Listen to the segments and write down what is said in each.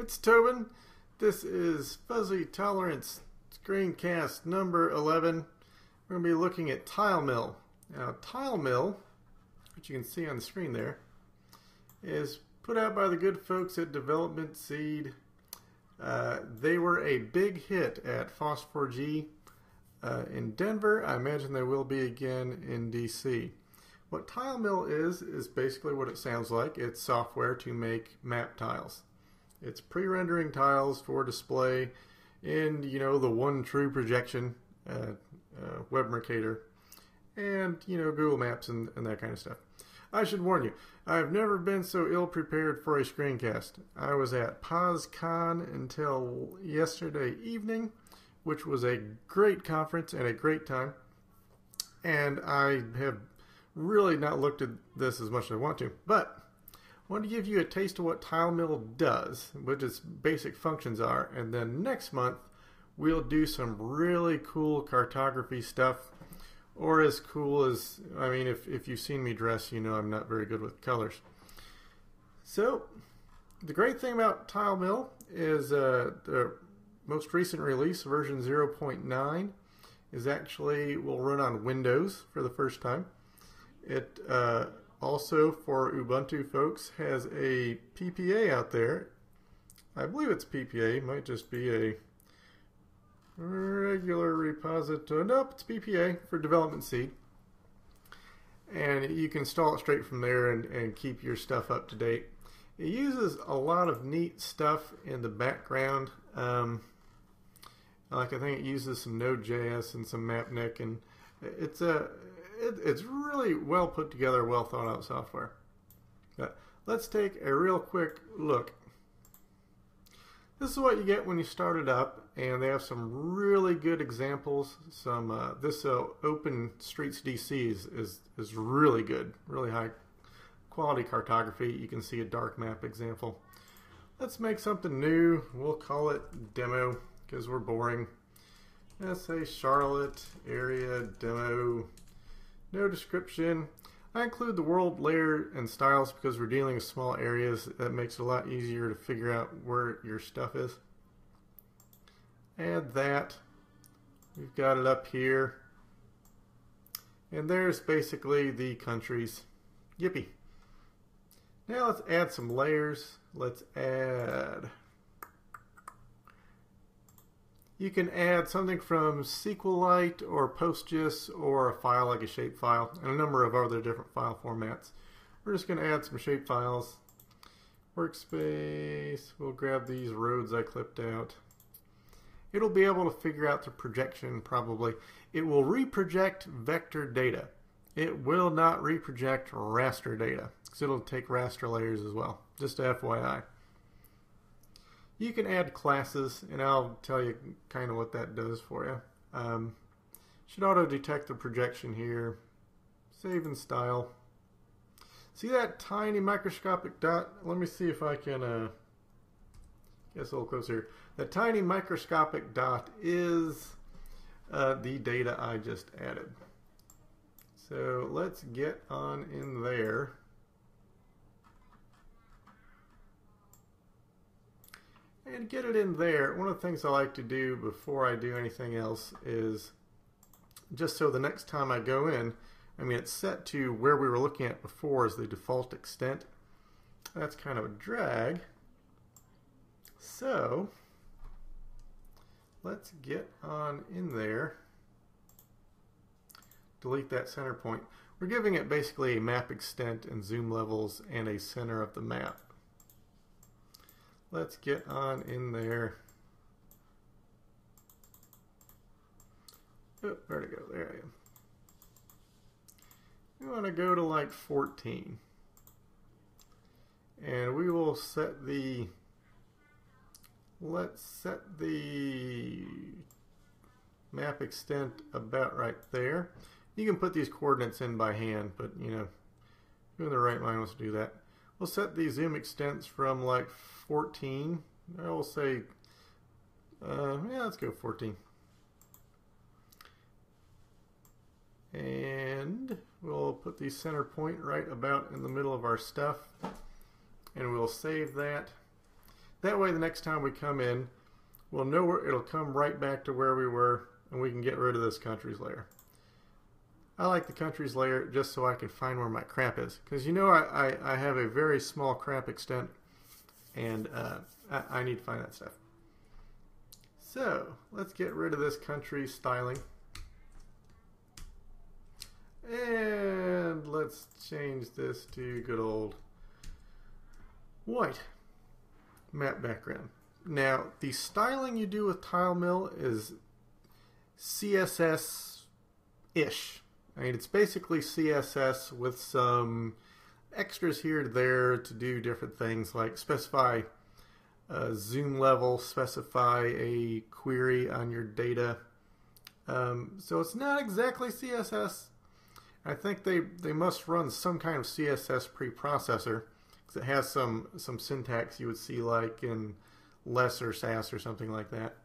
it's Tobin. This is Fuzzy Tolerance screencast number 11. We're going to be looking at Tilemill. Now, Tilemill, which you can see on the screen there, is put out by the good folks at Development Seed. Uh, they were a big hit at FOSS4G uh, in Denver. I imagine they will be again in DC. What Tilemill is, is basically what it sounds like. It's software to make map tiles. It's pre-rendering tiles for display in, you know, the one true projection uh, uh, web Mercator and, you know, Google Maps and, and that kind of stuff. I should warn you, I've never been so ill prepared for a screencast. I was at PozCon until yesterday evening, which was a great conference and a great time. And I have really not looked at this as much as I want to, but I want to give you a taste of what Tilemill does, what its basic functions are, and then next month we'll do some really cool cartography stuff, or as cool as, I mean, if, if you've seen me dress, you know I'm not very good with colors. So, the great thing about Tilemill is uh, the most recent release, version 0.9, is actually will run on Windows for the first time. It uh, also, for Ubuntu folks, has a PPA out there. I believe it's PPA, might just be a regular repository. Nope, it's PPA for Development Seed. And you can install it straight from there and, and keep your stuff up to date. It uses a lot of neat stuff in the background. Um, like I think it uses some Node.js and some Mapnik, and it's a it, it's really well put together, well thought out software. But let's take a real quick look. This is what you get when you start it up, and they have some really good examples. Some uh, this uh, Open Streets DC is, is is really good, really high quality cartography. You can see a dark map example. Let's make something new. We'll call it demo because we're boring. Let's say Charlotte area demo no description. I include the world layer and styles because we're dealing with small areas. That makes it a lot easier to figure out where your stuff is. Add that. We've got it up here. And there's basically the countries. Yippee. Now let's add some layers. Let's add you can add something from SQLite or PostGIS or a file like a shapefile and a number of other different file formats. We're just going to add some shapefiles. Workspace, we'll grab these roads I clipped out. It'll be able to figure out the projection probably. It will reproject vector data. It will not reproject raster data because it'll take raster layers as well. Just FYI. You can add classes, and I'll tell you kind of what that does for you. Um, should auto detect the projection here. Save and style. See that tiny microscopic dot? Let me see if I can uh, guess a little closer. That tiny microscopic dot is uh, the data I just added. So let's get on in there. And get it in there. One of the things I like to do before I do anything else is just so the next time I go in, I mean it's set to where we were looking at before as the default extent. That's kind of a drag. So let's get on in there. Delete that center point. We're giving it basically a map extent and zoom levels and a center of the map. Let's get on in there. Oh, where to go? There I am. We want to go to like 14. And we will set the, let's set the map extent about right there. You can put these coordinates in by hand, but you know, who in the right mind wants to do that? We'll set the zoom extents from like 14. I will say, uh, yeah, let's go 14. And we'll put the center point right about in the middle of our stuff. And we'll save that. That way the next time we come in, we'll know where it'll come right back to where we were and we can get rid of this countries layer. I like the countries layer just so I can find where my crap is. Because you know I, I, I, have a very small crap extent and uh, I, I need to find that stuff. So let's get rid of this country styling. And let's change this to good old white map background. Now, the styling you do with TileMill is CSS-ish. I mean, it's basically CSS with some extras here to there to do different things like specify a zoom level, specify a query on your data. Um, so it's not exactly CSS. I think they, they must run some kind of CSS preprocessor because it has some, some syntax you would see like in less or Sass or something like that.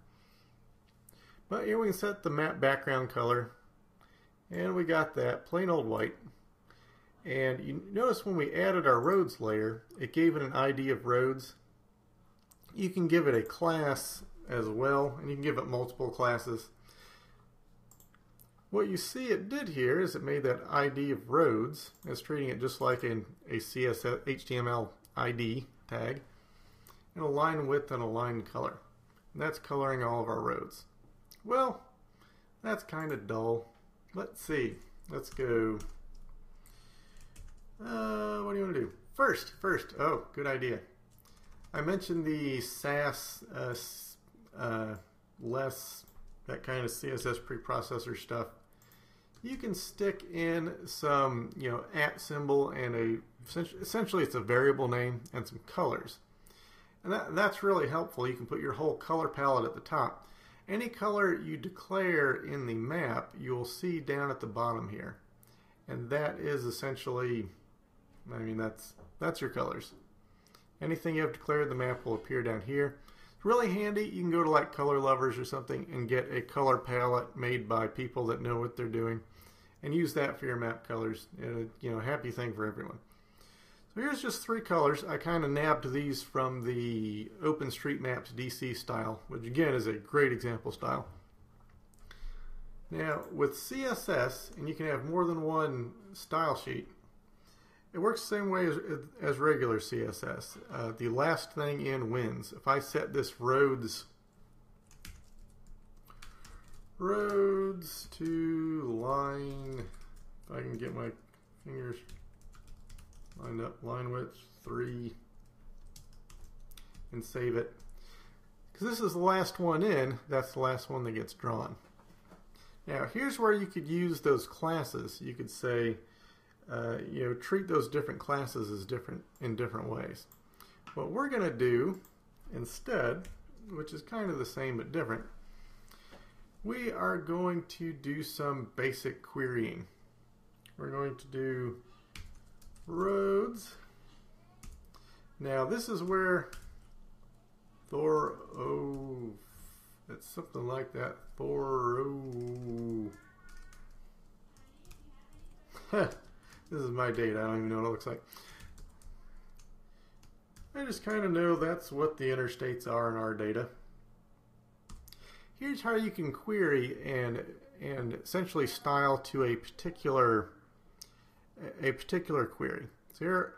But here we can set the map background color and we got that plain old white. And you notice when we added our roads layer, it gave it an ID of roads. You can give it a class as well, and you can give it multiple classes. What you see it did here is it made that ID of roads as treating it just like an, a CSS HTML ID tag, and a line width and a line color. And that's coloring all of our roads. Well, that's kind of dull. Let's see. Let's go. Uh, what do you want to do? First, first. Oh, good idea. I mentioned the Sass uh, uh, less that kind of CSS preprocessor stuff. You can stick in some, you know, at symbol and a essentially it's a variable name and some colors. And that, that's really helpful. You can put your whole color palette at the top. Any color you declare in the map, you'll see down at the bottom here. And that is essentially, I mean, that's, that's your colors. Anything you have declared, the map will appear down here. It's really handy. You can go to like Color Lovers or something and get a color palette made by people that know what they're doing and use that for your map colors. And, uh, you know, happy thing for everyone. So here's just three colors. I kind of nabbed these from the OpenStreetMaps DC style, which again is a great example style. Now with CSS, and you can have more than one style sheet, it works the same way as, as regular CSS. Uh, the last thing in wins. If I set this roads roads to line, if I can get my fingers Line up line width three and save it. Because this is the last one in, that's the last one that gets drawn. Now here's where you could use those classes. You could say, uh, you know, treat those different classes as different in different ways. What we're going to do instead, which is kind of the same but different, we are going to do some basic querying. We're going to do roads. Now this is where Thor oh it's something like that. Thor oh this is my date. I don't even know what it looks like. I just kind of know that's what the interstates are in our data. Here's how you can query and and essentially style to a particular a particular query. So here,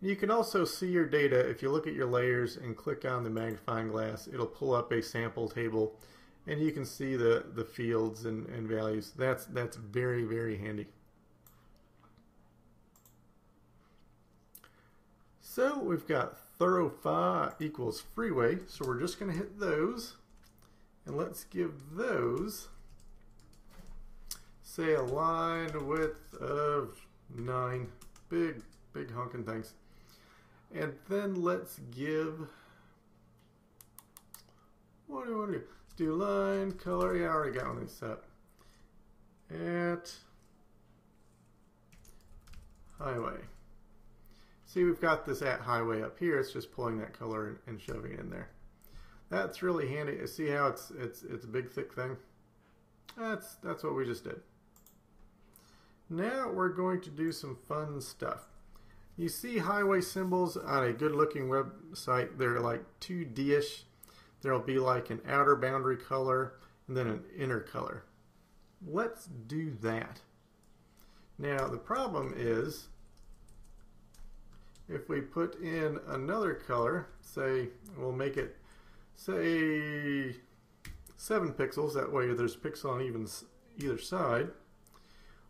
you can also see your data if you look at your layers and click on the magnifying glass. It'll pull up a sample table and you can see the, the fields and, and values. That's, that's very, very handy. So we've got thoroughfare equals freeway. So we're just going to hit those. And let's give those say a line width of 9. Big, big honking things. And then let's give, what do you want to do? Let's do line, color, yeah, I already got one of these set. At highway. See, we've got this at highway up here. It's just pulling that color and, and shoving it in there. That's really handy. See how it's it's it's a big thick thing? That's that's what we just did. Now we're going to do some fun stuff. You see highway symbols on a good looking website, they're like 2D-ish. There'll be like an outer boundary color and then an inner color. Let's do that. Now the problem is if we put in another color, say we'll make it say 7 pixels, that way there's pixel on even either side.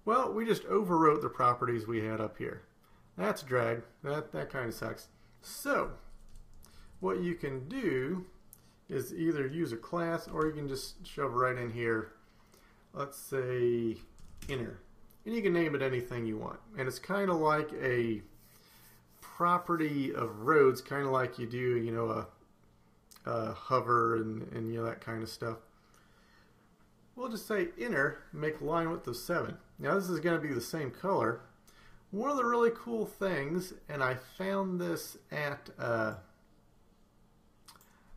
Well, we just overwrote the properties we had up here. That's drag. That, that kind of sucks. So, what you can do is either use a class or you can just shove right in here, let's say inner. And you can name it anything you want. And it's kind of like a property of roads, kind of like you do, you know, a, a hover and, and, you know, that kind of stuff. We'll just say inner, make line width of 7. Now this is going to be the same color, one of the really cool things, and I found this at uh,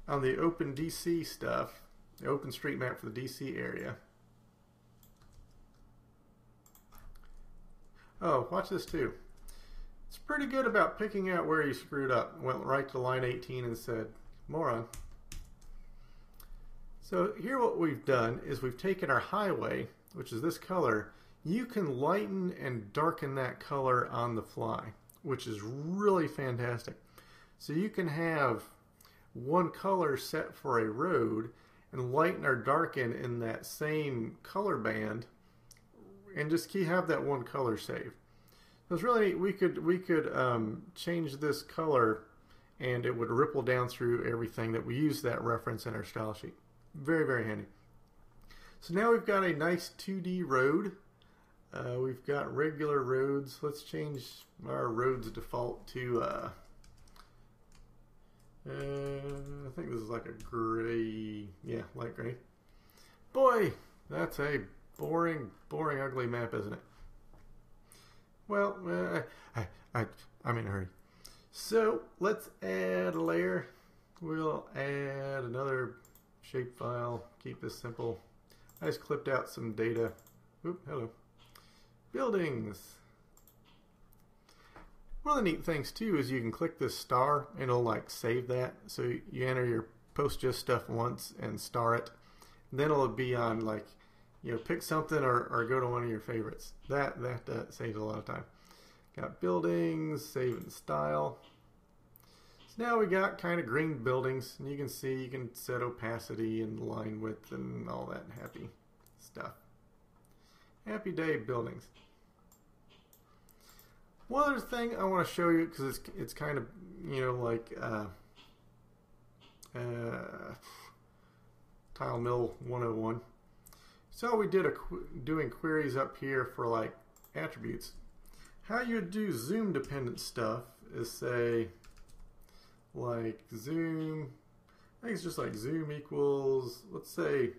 on the Open DC stuff, the Open Street Map for the DC area. Oh, watch this too. It's pretty good about picking out where you screwed up. Went right to line 18 and said, moron. So here what we've done is we've taken our highway, which is this color, you can lighten and darken that color on the fly, which is really fantastic. So you can have one color set for a road and lighten or darken in that same color band and just keep have that one color saved. So it's really neat. We could we could um, change this color and it would ripple down through everything that we use that reference in our style sheet. Very, very handy. So now we've got a nice 2D road uh, we've got regular roads. Let's change our roads default to, uh, uh, I think this is like a gray, yeah, light gray. Boy, that's a boring, boring, ugly map, isn't it? Well, uh, I, I, I'm in a hurry. So let's add a layer. We'll add another shapefile. Keep this simple. I just clipped out some data. Oop, hello. Buildings. One of the neat things too is you can click this star and it'll like save that. So you enter your PostGIS stuff once and star it. And then it'll be on like, you know, pick something or, or go to one of your favorites. That, that uh, saves a lot of time. Got buildings, save and style. So now we got kind of green buildings and you can see you can set opacity and line width and all that happy stuff. Happy Day buildings. One other thing I want to show you because it's it's kind of you know like uh, uh, Tile Mill 101. So we did a qu doing queries up here for like attributes. How you do zoom dependent stuff is say like zoom. I think it's just like zoom equals let's say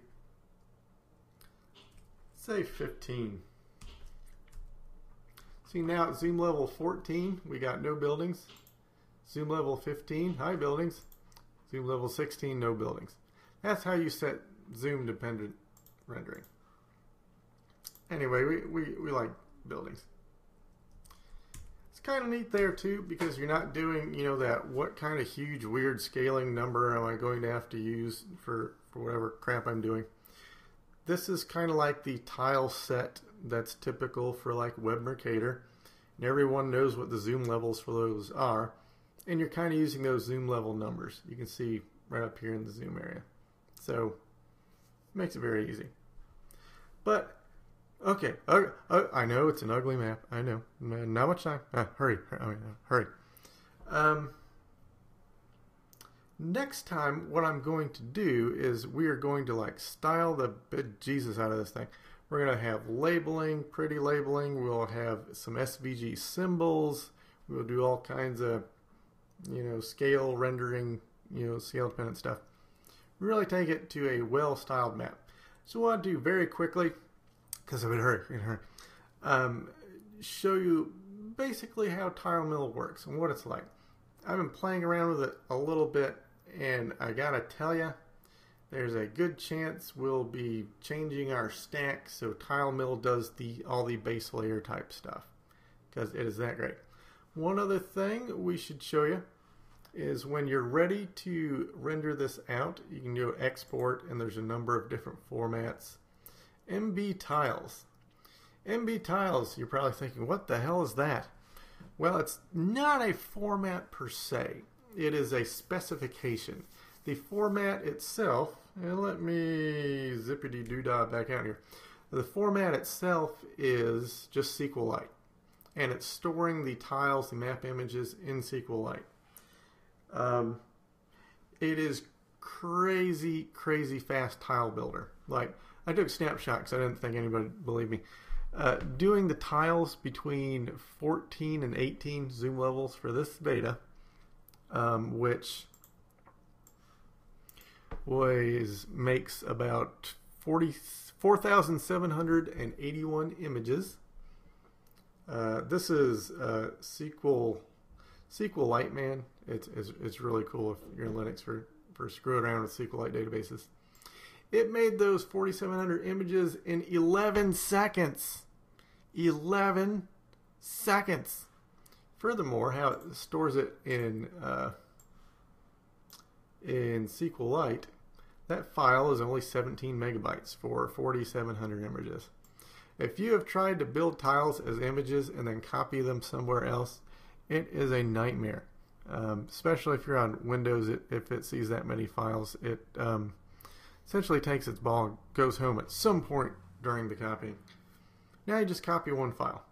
say 15. See now at zoom level 14, we got no buildings. Zoom level 15, high buildings. Zoom level 16, no buildings. That's how you set zoom dependent rendering. Anyway, we, we, we like buildings. It's kind of neat there too because you're not doing, you know, that what kind of huge weird scaling number am I going to have to use for, for whatever crap I'm doing. This is kind of like the tile set that's typical for like Web Mercator. And everyone knows what the zoom levels for those are. And you're kind of using those zoom level numbers. You can see right up here in the zoom area. So it makes it very easy. But okay, uh, uh, I know it's an ugly map. I know. Not much time. Uh, hurry, hurry, hurry. Um, Next time, what I'm going to do is we are going to like style the Jesus out of this thing. We're going to have labeling, pretty labeling. We'll have some SVG symbols. We'll do all kinds of, you know, scale rendering, you know, scale dependent stuff. Really take it to a well-styled map. So what I'll do very quickly, because I'm in a hurry, in a hurry um, show you basically how Tile Mill works and what it's like. I've been playing around with it a little bit and I gotta tell you, there's a good chance we'll be changing our stack so Tile Mill does the all the base layer type stuff because it is that great. One other thing we should show you is when you're ready to render this out, you can do export and there's a number of different formats. MB tiles. MB tiles, you're probably thinking, what the hell is that? Well, it's not a format per se. It is a specification. The format itself, and let me zippity doodah back out here. The format itself is just SQLite, and it's storing the tiles, the map images in SQLite. Um, it is crazy, crazy fast tile builder. Like I took snapshots. I didn't think anybody believed me. Uh, doing the tiles between 14 and 18 zoom levels for this beta, um, which was makes about 4,781 images. Uh, this is uh, SQL SQLite man. It's, it's, it's really cool if you're in Linux for, for screwing around with SQLite databases. It made those 4,700 images in 11 seconds. 11 seconds. Furthermore, how it stores it in uh, in SQLite, that file is only 17 megabytes for 4,700 images. If you have tried to build tiles as images and then copy them somewhere else, it is a nightmare. Um, especially if you're on Windows, it, if it sees that many files, it um, essentially takes its ball and goes home at some point during the copying. Now you just copy one file.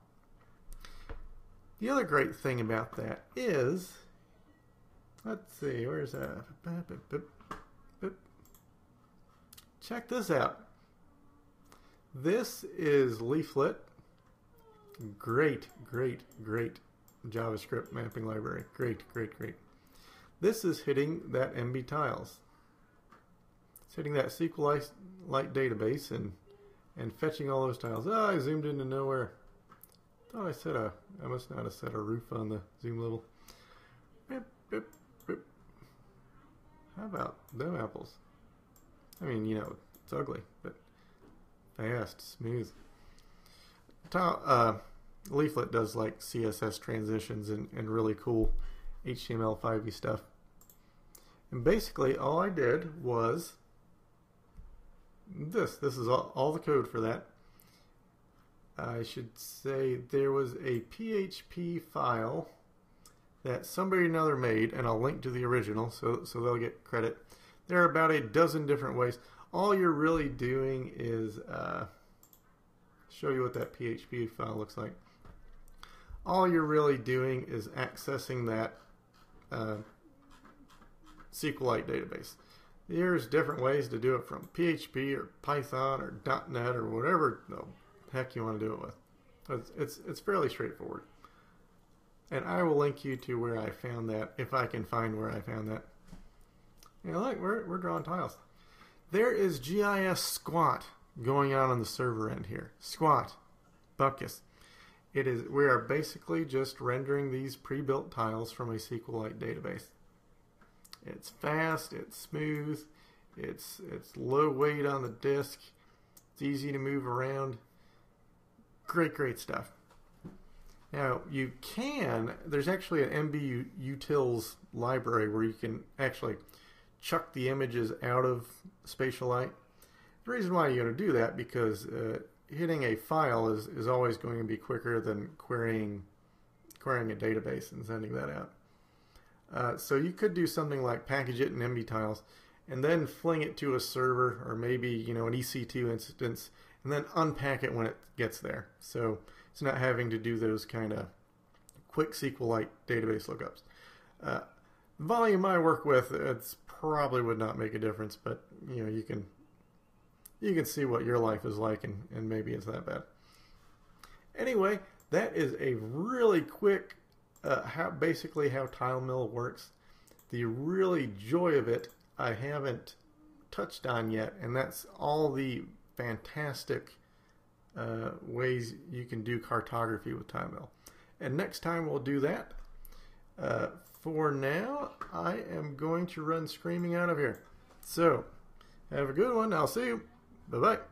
The other great thing about that is, let's see, where's that? Check this out. This is Leaflet. Great, great, great JavaScript mapping library. Great, great, great. This is hitting that MB tiles. It's hitting that SQLite database and and fetching all those tiles. Oh, I zoomed into nowhere. Thought I set a, I must not have set a roof on the zoom level. How about them apples? I mean, you know, it's ugly, but fast, smooth. Uh, Leaflet does like CSS transitions and, and really cool HTML5e stuff. And basically all I did was this. This is all, all the code for that. I should say there was a PHP file that somebody another made, and I'll link to the original so, so they'll get credit. There are about a dozen different ways. All you're really doing is uh, show you what that PHP file looks like all you're really doing is accessing that uh, SQLite database. There's different ways to do it from PHP or Python or .NET or whatever heck you want to do it with. It's, it's, it's fairly straightforward. And I will link you to where I found that, if I can find where I found that. Yeah, look, we're, we're drawing tiles. There is GIS squat going on on the server end here. Squat. Bupkis. It is we are basically just rendering these pre-built tiles from a SQLite database. It's fast, it's smooth, it's it's low weight on the disk, it's easy to move around. Great, great stuff. Now you can. There's actually an MB utils library where you can actually chuck the images out of Spatialite. The reason why you're going to do that because uh, hitting a file is, is always going to be quicker than querying querying a database and sending that out. Uh, so you could do something like package it in MB tiles and then fling it to a server or maybe you know an EC2 instance and then unpack it when it gets there. So it's not having to do those kind of quick SQLite database lookups. Uh, volume I work with, it's probably would not make a difference, but you know you can you can see what your life is like, and, and maybe it's that bad. Anyway, that is a really quick, uh, how basically how TileMill works. The really joy of it, I haven't touched on yet, and that's all the fantastic uh, ways you can do cartography with TileMill. And next time we'll do that. Uh, for now, I am going to run screaming out of here. So, have a good one. I'll see you. Bye bye.